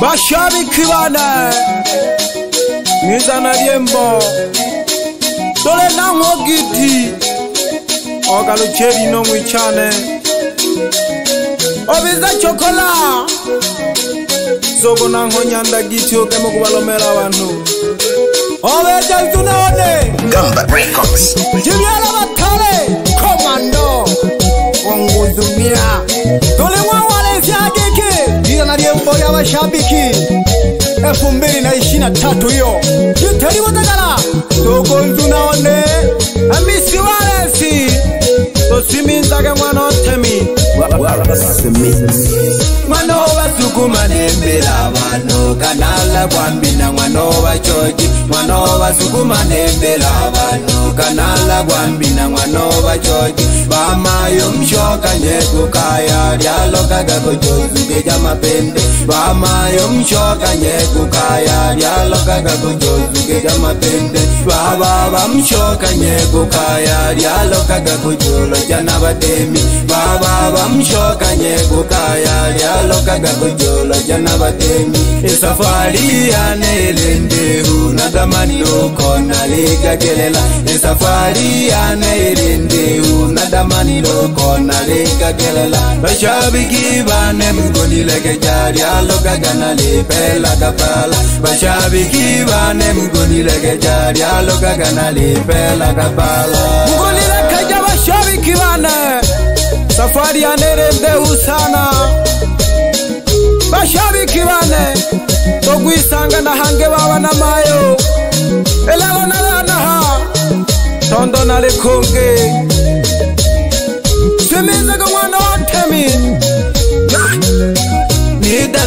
Başa bir kıvana Nizana diembo Dole na mo giti Ogalo cheri no mwichane Obiza chokola Zogo na giti okemo kubalomera abantu Obeja ituna Gamba Records Jibyala batale Komando Wanguzumira Dole wawo nyimbo ya vashabiki efu mbili na ishina tatu iyo titelivotakala tukunzunaone amisi walesi tosiminzake mwana otemi mwana ov vasukuma nembela vano kanala kwambina mwana wachoki mwana vasukuma nembela vano kanala kwambina mwana wachoki vamayo mshoka nyekukaya lyalokakakojozukejamapende vamayo mshoka nyekukaya lyalokakakojozukejamapende vava vamshoka nyekukaya lyalokakakojolojana vatemi vava vamshoka nyekukaya lyalokakako kujola jana batemi esafari yaneelenderu nadamani lokona lekagelela esafari yaneelenderu nadamani lokona lekagelela bashabiki bane mgonileke jarialokagana lipelakapala bashabiki bane mgonileke jarialokagana lipelakapala mgonileke jabashabiki bane safari yaneelendehu sana ubwikibane bwo kwisanga nahange baba namayo elabona banaha tondo nalikhunge simize ku mwana wa ntemini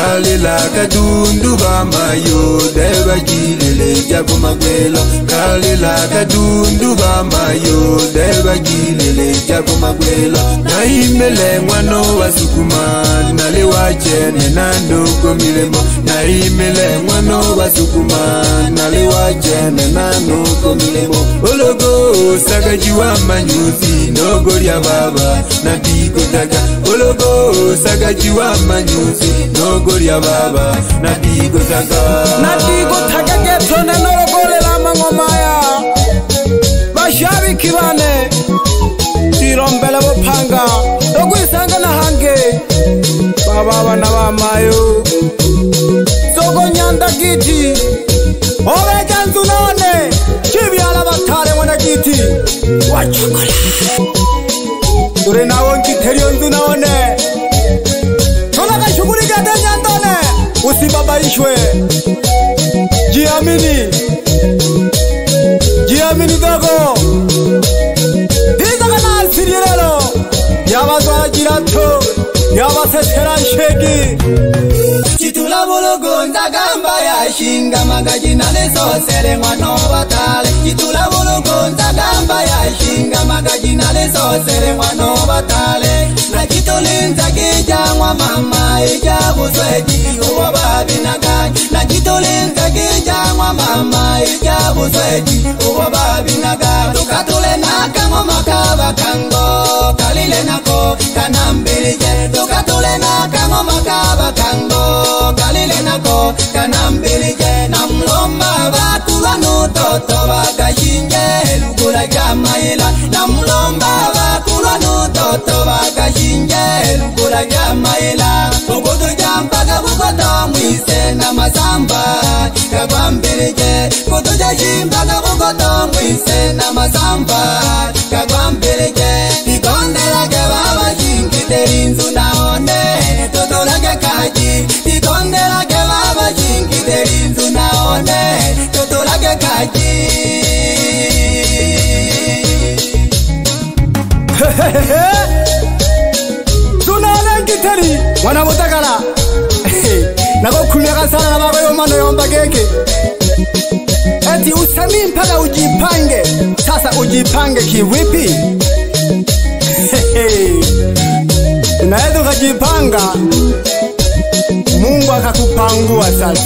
kalela kadundu bamayo dabakilele jabomagwelo kalela kadundu bamayo dabakilele jabomagwelo naimele ngwano wasukuma nale wajene nandoko milembo naimele ngwano wasukuma nale wajene nandoko milembo ologo sakajiwa manyuzi nogolya baba nadikotaka ologo sakajiwa manyuzi nogo nadigo rya baba nadigo taga nadigo taga geto ne norogore la mangoma ya bashabiki bane tirombele bo panga dogwisanga na hange baba bana ba mayo sogo nyanda giti ove kanzu none chibyala batare mwana giti wachokola dore nawo ngiteryo nzu none baishwe jiamini jiamini vako dizakanasidilelo yabazwajilato yabasetela nshegi citula bologonza gamba yashinga magajina lesosele mwano batale ekito lenzaki ejangwa mama eja kozwa ediyo wababi na gangi nakito lenzaki ejangwa mama eja kozwa ediyo wababi na gangi tokatole nakango makaba kango kalile nako kana mbilije tokatole nakango makaba kango kalile nako kana mbilije na mlomba bakulwa nototo bakashinje elukula jamaila na mlomba bakulwa nototo baka jamaila ukutujambaka kukota mwise na masamba kagwambilije kutujajimbaka kukota mwise na masamba kagwambilije tikondelake vavashingite inzu naone tutulake kaji tikondelake vavashingite inzu naone tutulake kaji hey, hey, hey. mwana mutakala nakokhulumeka sana nabakoyomano yomba keke ati usami mpaka ujipange sasa ujipange kiwipi unaweza ukajipanga mungu akakupangua sasa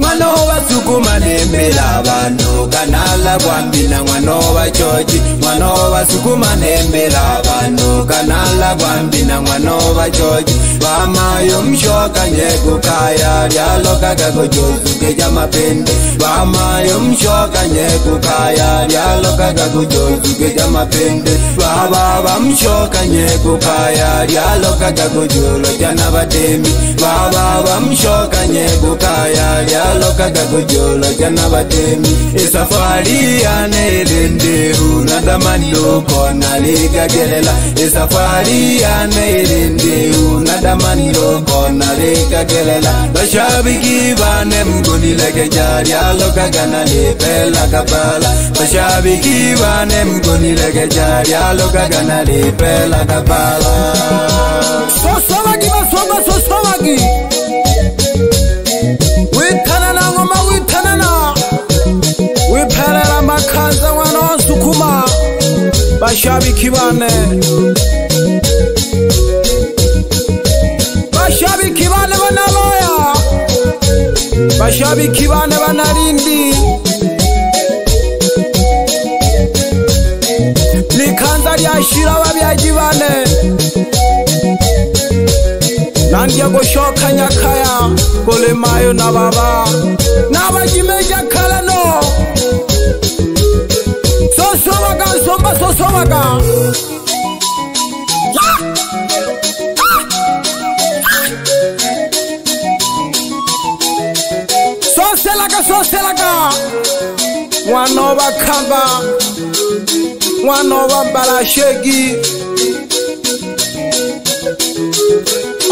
mwanowa sukumanembela vanhu kanala kwambila mwanowa chochi mwanowa sukumanembela vanhu kanala kwambila mwanowa chochi bamayomshoka nyekukaya lyalokakakojozukejamapende bamayomshoka nyekukaya lyalokakakojozukejamapende baba bamshoka nyekukaya lyalokakakojolojanabatemi baba bamshoka nyekukaya lyalo kaka kujola jana vatemi esafari yaneelendehu na damani lokona likagelela esafari yaneelendehu na damani lokona likagelela vashaviki vane mgoni leke jarialokagana lipela kapala vashaviki vane mgoni leke jarialokagana lipela kapala sosovagi vasomba sosovagi vashaviki vane vashaviki vane vana voya vashaviki vane vana rindi likhanza ryashira vavyaji vane nandya koshoka nyakaya kolemayo na vava na vajimeja kalano so so waga. So selaga, so selaga. One over kamba, one over balashegi.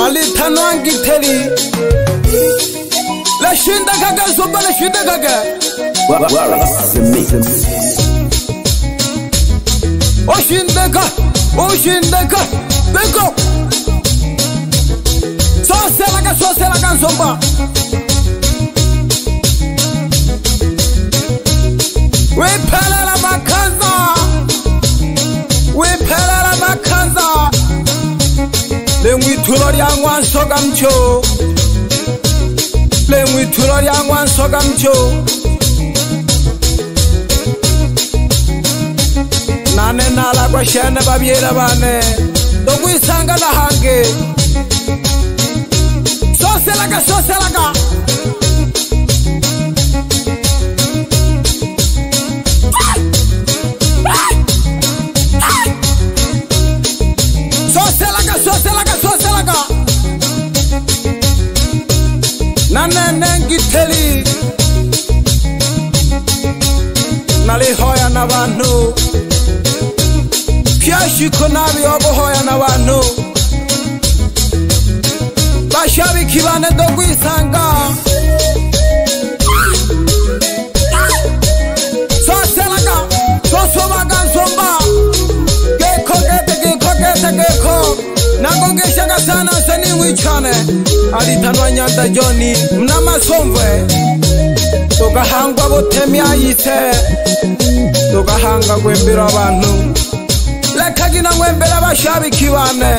Ali tanwangi teli. La shinda kaga, so bala shinda kaga. What, what, what, what, what, what, what, Ocean Deca, Ocean Deca, Deco. So Selaga, so Selaga, Zomba. We Pelala Macanza, we Pelala Macanza. Then we Tula Yang Wan Sogam Cho. Then we Tula Yang Wan Sogam Cho. nane nala kwashane babyela bane tokwisanga lahange soselaka soselaka ikibane do kwisanga soselaga sosobaga nsomba geko gete geko gete geko nango ngeshagasana seningwichane alitanwa nyanda joni mnamasomve tugahangwa butemi ayise tugahanga kwembira abantu lekagina ngwembera abashabiki bane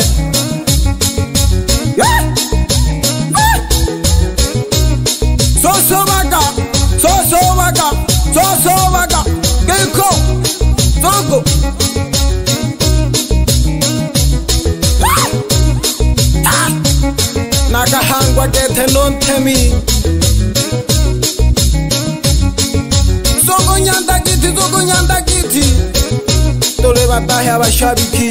don't tell me zokonyanda kiti zokonyanda kiti tole vatahya vashaviki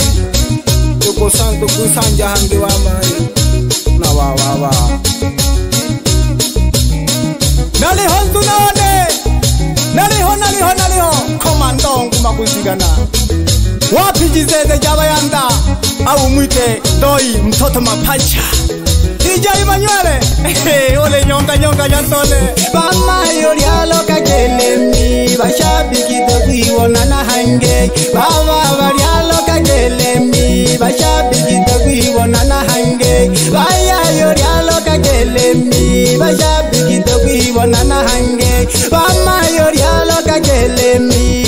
tokusandokusanjahange vamai na vavava naliho ndunaone naliho naliho naliho komando nguma kuzingana wapichizeze javayanda awumwite doi mtoto mapacha DJ Manuel Ole nyonga nyonga nyantole Mama yuri aloka kele mi Bashabiki toki na hange Baba bari aloka kele mi Bashabiki toki na hange Baya yuri aloka kele mi Bashabiki toki na hange Mama yuri aloka kele mi